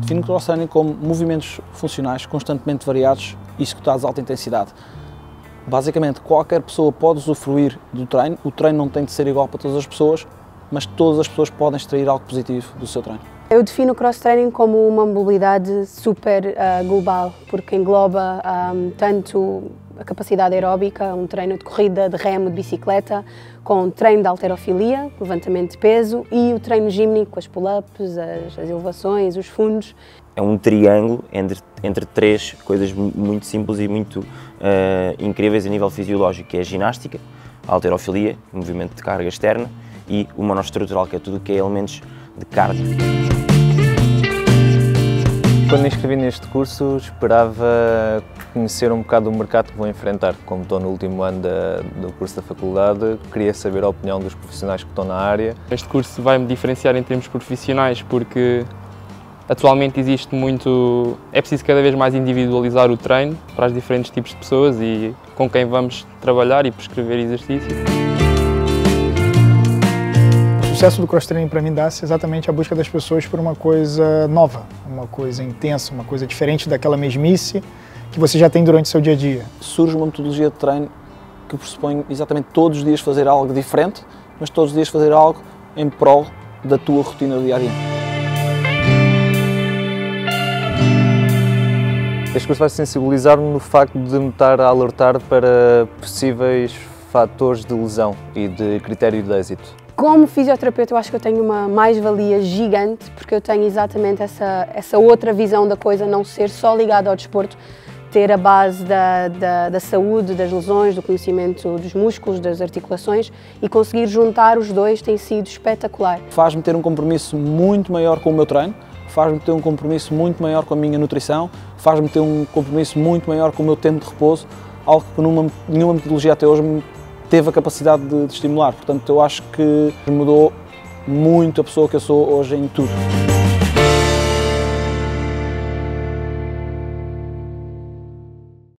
Defino o cross-training como movimentos funcionais constantemente variados e executados a alta intensidade. Basicamente, qualquer pessoa pode usufruir do treino, o treino não tem de ser igual para todas as pessoas, mas todas as pessoas podem extrair algo positivo do seu treino. Eu defino o cross-training como uma mobilidade super uh, global, porque engloba um, tanto a capacidade aeróbica, um treino de corrida, de remo, de bicicleta, com treino de alterofilia, levantamento de peso e o treino gímnico, as pull-ups, as, as, elevações, os fundos. É um triângulo entre, entre três coisas muito simples e muito uh, incríveis a nível fisiológico, que é a ginástica, a alterofilia, movimento de carga externa, e o monoestrutural, que é tudo o que é elementos de cardio. Quando me inscrevi neste curso, esperava conhecer um bocado o mercado que vou enfrentar. Como estou no último ano do curso da faculdade, queria saber a opinião dos profissionais que estão na área. Este curso vai-me diferenciar em termos profissionais porque atualmente existe muito... é preciso cada vez mais individualizar o treino para os diferentes tipos de pessoas e com quem vamos trabalhar e prescrever exercícios sucesso do cross-training para mim dá-se exatamente a busca das pessoas por uma coisa nova, uma coisa intensa, uma coisa diferente daquela mesmice que você já tem durante o seu dia a dia. Surge uma metodologia de treino que pressupõe exatamente todos os dias fazer algo diferente, mas todos os dias fazer algo em prol da tua rotina diária. Este curso vai sensibilizar-me no facto de me estar a alertar para possíveis fatores de lesão e de critério de êxito. Como fisioterapeuta, eu acho que eu tenho uma mais-valia gigante, porque eu tenho exatamente essa, essa outra visão da coisa, não ser só ligada ao desporto, ter a base da, da, da, saúde, das lesões, do conhecimento dos músculos, das articulações e conseguir juntar os dois tem sido espetacular. Faz-me ter um compromisso muito maior com o meu treino, faz-me ter um compromisso muito maior com a minha nutrição, faz-me ter um compromisso muito maior com o meu tempo de repouso, algo que numa, nenhuma metodologia até hoje me teve a capacidade de, de estimular. Portanto, eu acho que mudou muito a pessoa que eu sou hoje em tudo.